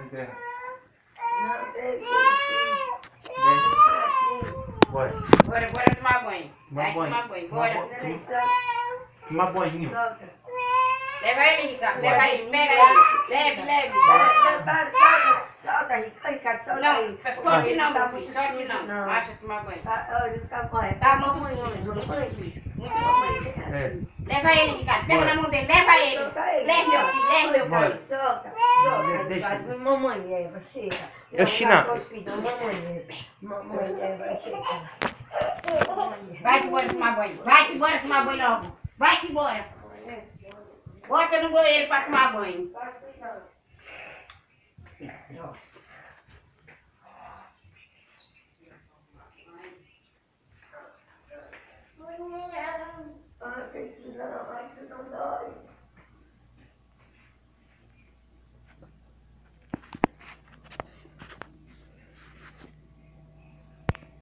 Enterra. Não, desce, Desce. Bora. Bora, bora tomar banho. Vai tomar banho, bora. Tomar banho. Leva ele, Ricardo. Leva ele, pega ele. Leve, leve. Para, Ricardo, Ricardo, solta Não, aí. solte não, Tá muito sujo, não. não. Baixa tomar banho. Tá, olha, tá bom. Tá muito Mamãe, sujo, muito sujo. Muito sujo. É. Leva ele, Ricardo. Pega na mão dele, leva ele. Solta ele. Leve, meu filho, leve, meu filho. Solta, Deixa solta. Mamãe, Eva, chega. Eu, China. Mamãe, Eva. Mamãe, Eva, chega. Vai-te embora tomar banho. Vai-te embora tomar banho logo. Vai-te embora. Bota no banheiro pra tomar banho. Dios. Ay, qué chula la